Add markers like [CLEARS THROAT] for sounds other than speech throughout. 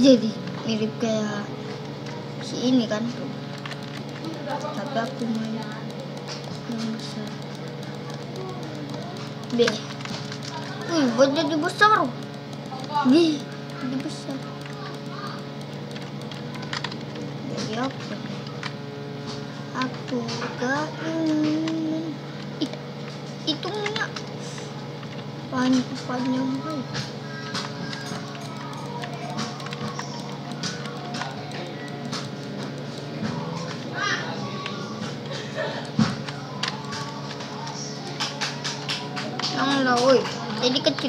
jadi mirip kayak si ini kan. Tapi aku main yang besar B. Wih buat jadi besar. B jadi besar. Jadi apa? Aku gak ingin Ih, itu minyak panjang panjang banget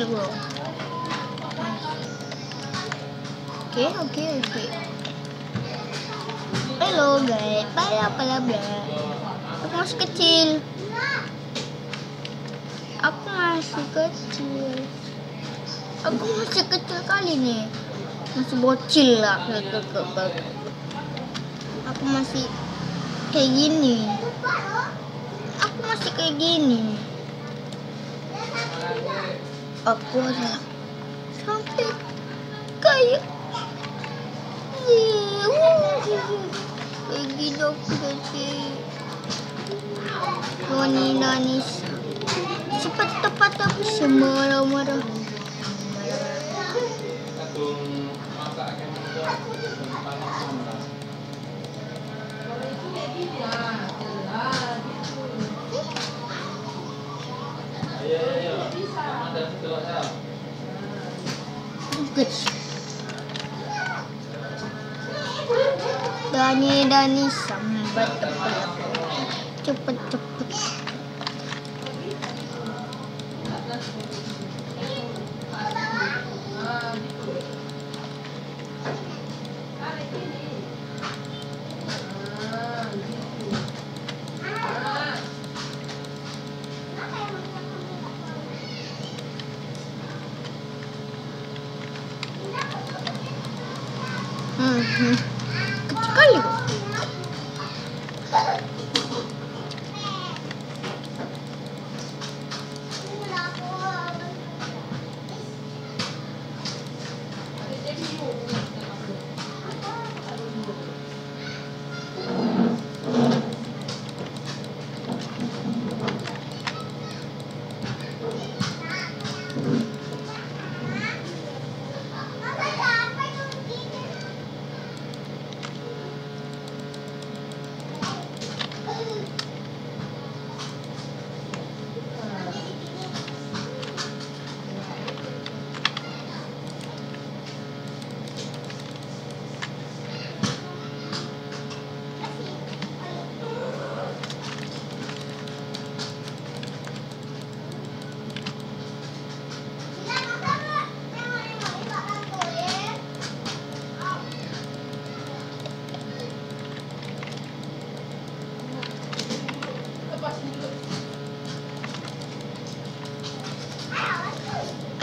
kecil bro. Oke, oke, oke. Halo guys, bla bla. Aku masih kecil. Aku masih kecil. Aku masih kecil kali nih. Masih bocil lah. Aku masih kayak gini. Aku masih kayak gini. Aku adalah sampai kayak gitu aku jadi Noni nanis cepat tepat aku semarah-marah Dani Dani sambat cepet cepet Mm-hmm.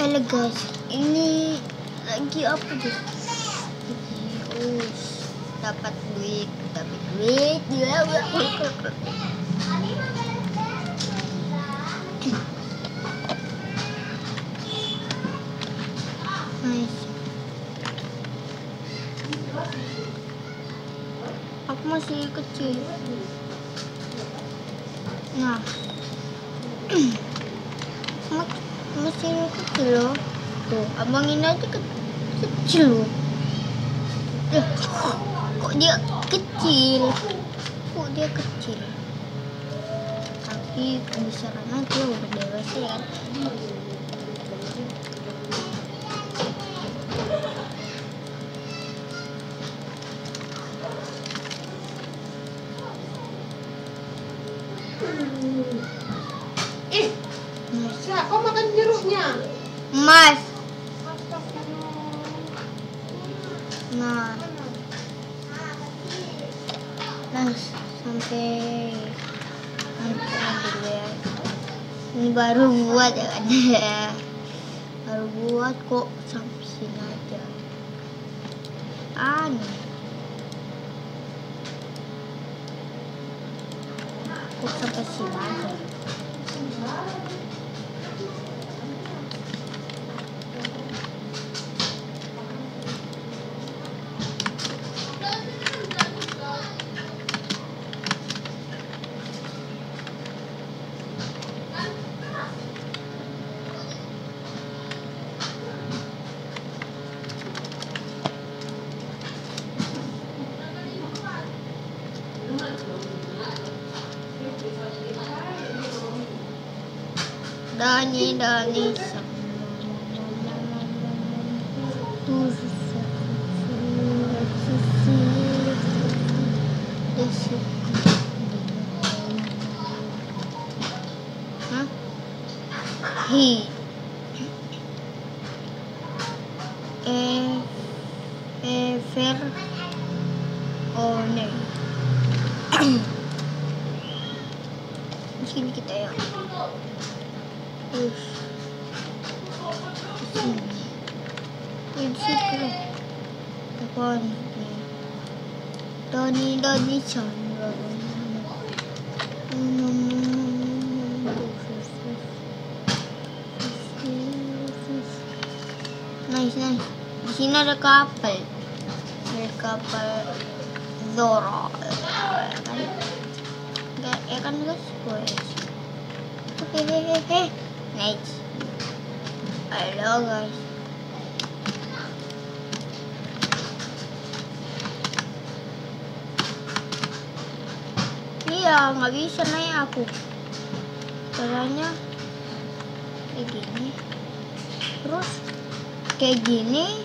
Halo guys, ini lagi apa guys? Lagi us dapat duit, dapat duit, ya Nice. Aku masih kecil. Nah, [CLEARS THROAT] Masih kecil loh. Tuh, abang ini aja ke- kecil loh. Kok dia kecil? Kok dia kecil? Tapi kebesaran aja udah dewasa ya kan? Nah, sampai. Ini baru buat ya kan? [LAUGHS] baru buat kok sampai sini aja. Aneh. Kok sampai sini aja? Dani Dani. He. E. Ever. One Di sini kita ya Dani Dani Chandra Nice, nice. Di sini ada kapal. Ada kapal Zoro. Ya kan? Guys? Guys. Nice. Halo guys. Iya, nggak bisa naik aku. Caranya kayak gini. Terus kayak gini.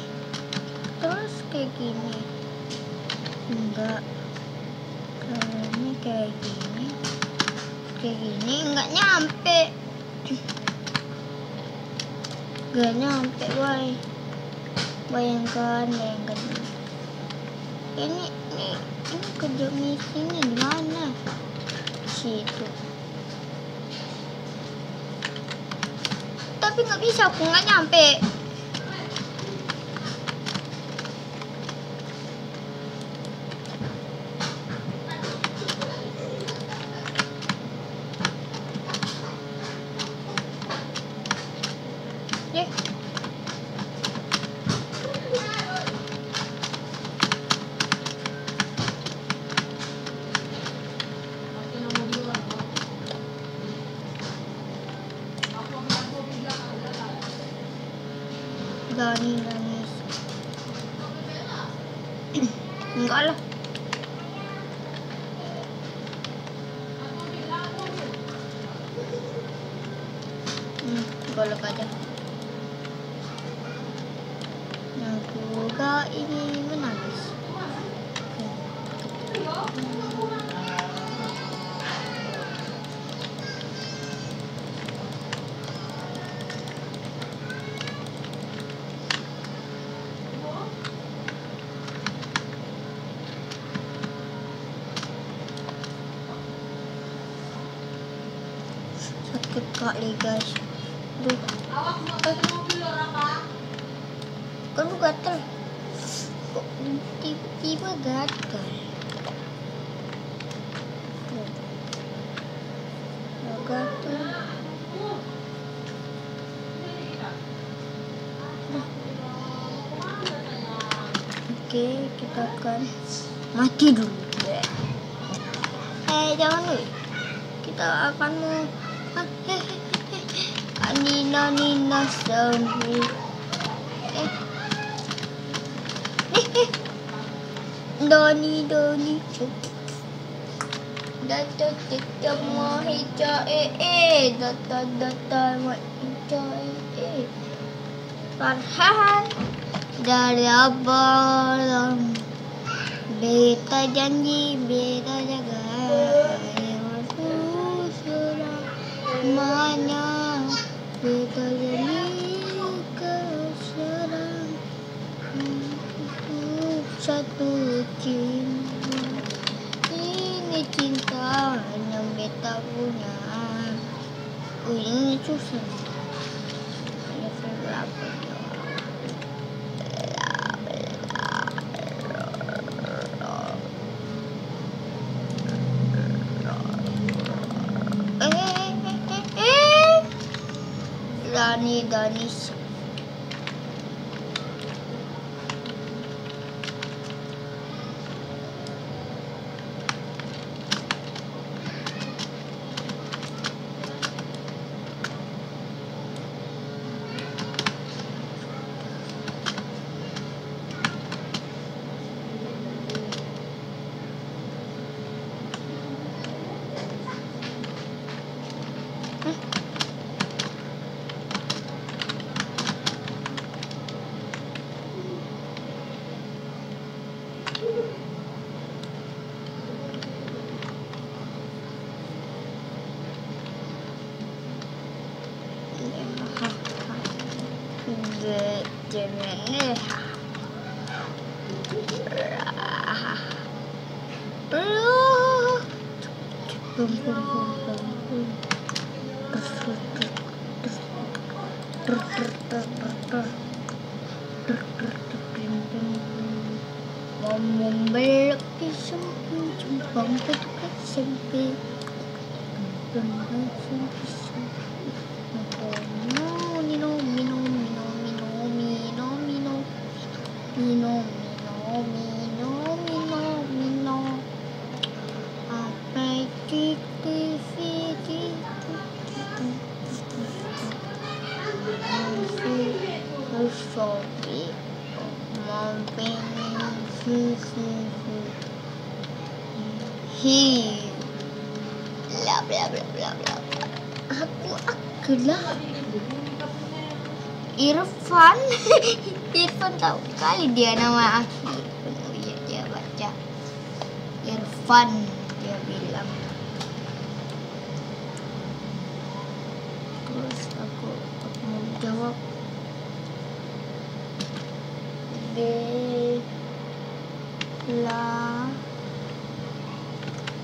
Terus kayak gini. Enggak. Caranya kayak gini. Kayak gini nggak nyampe. Nggak nyampe, boy. Bayangkan, bayangkan. Ini, ini, ini kerja misinya di mana? Situ. Tapi nggak bisa, aku nggak nyampe. Dani, Dani. Enggak lah. Hmm, Sakit kali guys. Duh, kan lu gatel. Kok tiba-tiba gatel? Udah gatel. Oke, kita akan mati dulu. Eh, jangan dulu. Kita akan mau Nina Nina Sandri. Eh. Eh, eh. Doni Doni. Data data mahija eh eh. Data data mahija eh eh. Farhan dari abang. Beta janji, beta jaga. Mana beta jadi keserang untuk satu cinta. Ini cinta yang beta punya. Oh, ini susah. Dani Bum, bum, bum, bum, bum. Membelok di sempit. Jembang sempit sempit. Hi, bla bla bla bla bla. Aku aku lah. Irfan, Irfan tahu kali dia nama aku. Oh iya dia baca. Irfan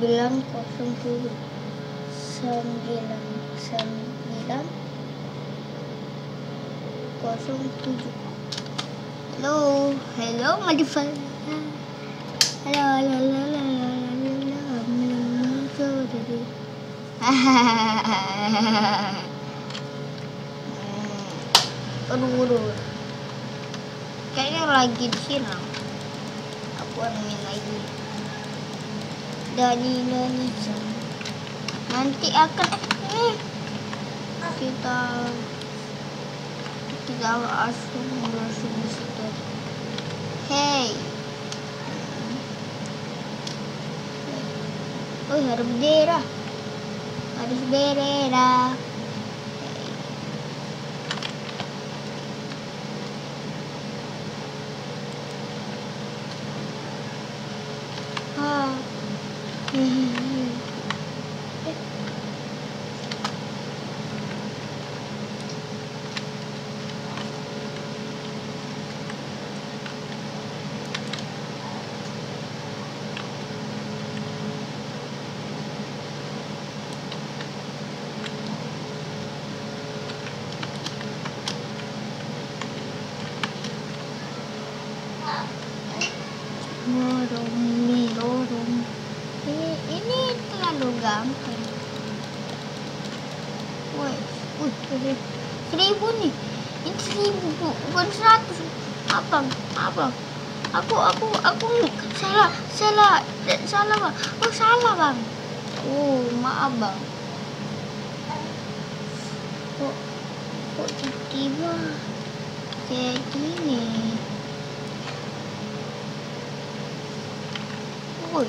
sembilan kosong tujuh sembilan sembilan kosong tujuh halo Madifa halo halo halo halo halo halo halo aduh aduh kayaknya lagi disiram aku anuin lagi dari Indonesia nanti akan kita kita langsung di situ. Hey. Oh harus bendera harus bendera Dorong, mi, dorong. Ini, ini terlalu gampang. Woi, wih, seribu nih. Ini seribu, bu- bukan seratus. Abang, abang. Aku, aku, aku salah, salah, eh, salah bang. Oh salah bang. Oh maaf bang. Kok, kok tiba-tiba kayak gini? Woi,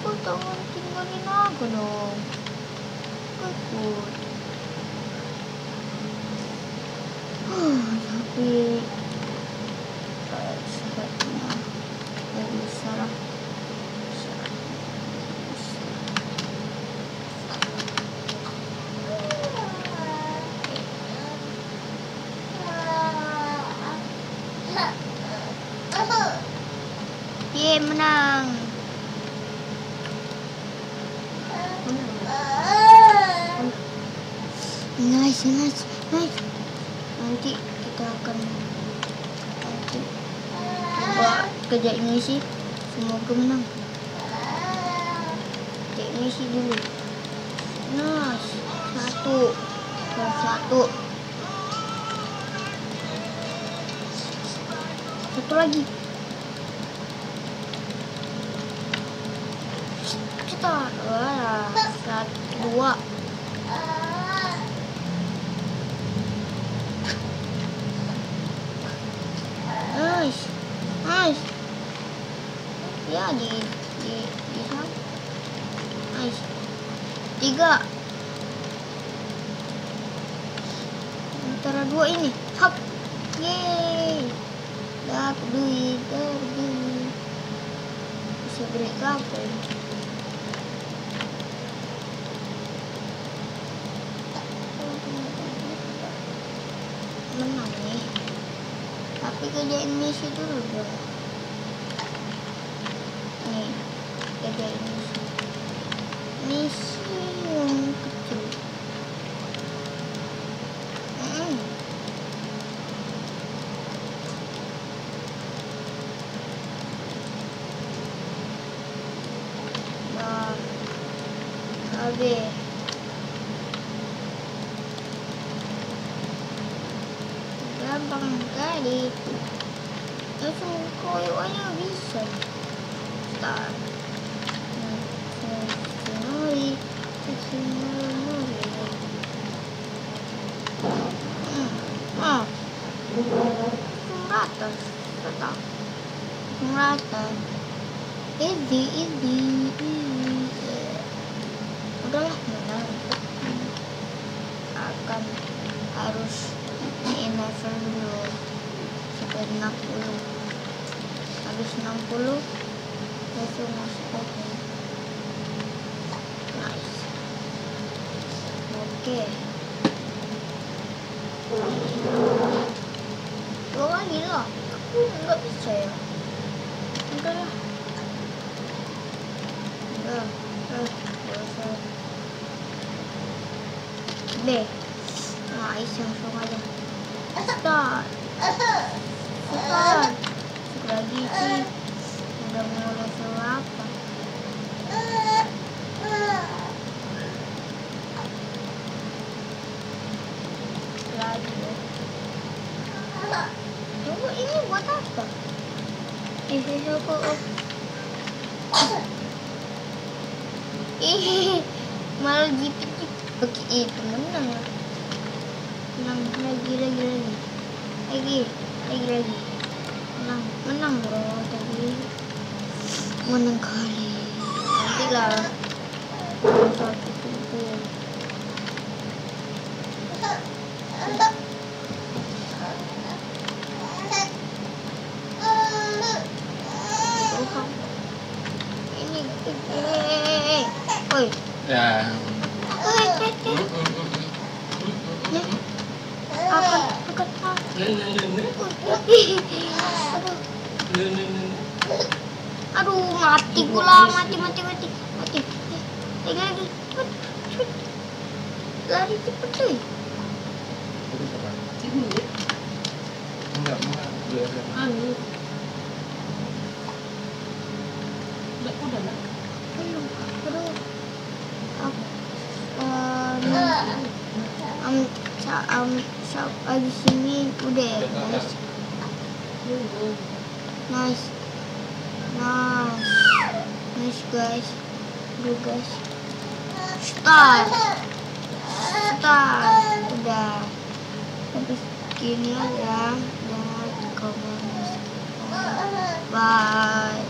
kok jangan tinggalin aku dong. Ikut. Tapi eh, sebaiknya nggak bisa lah. Ye menang. Nice, nice. Nanti kita akan coba kerja ini sih. Semoga menang. Kerja ini sih dulu. Nice. Satu. Dan satu. Satu lagi. Kita wah, satu dua. Ya di di di sana nice tiga. Antara dua ini. Hop. Yeay. Dapat duit dapat duit. Bisa beli kapal menang nih. Tapi kerjain misi dulu dong nih kerjain misi misi yang kecil Hmm. Nah, habis. gampang kali langsung koyo aja bisa easy easy easy udahlah menang akan harus ini level dulu. Sampai 60 habis 60 langsung masuk lagi nice. Oke. dua lagi lah aku nggak bisa ya udah lah udah udah gak usah B nice langsung aja lagi sih udah lagi ini buat apa eh eh, aku ih malah jipit pakai itu menang menang lagi lagi lagi. Lagi lagi lagi. Menang menang bro tadi. Menang kali. Nanti lah. Satu Tuhan. ini eh oi. Ya. oi eh, eh. Ya. akan akan ah. Ih, aduh mati pula mati mati mati mati lagi lagi cepet cepet lari cepet cuy Enggak, enggak. Anu. Udah, udah lah. belum aku um, um, um, sa, abis ini udah ya guys nice nice nice guys udah guys start start udah sampai segini aja dan komen bye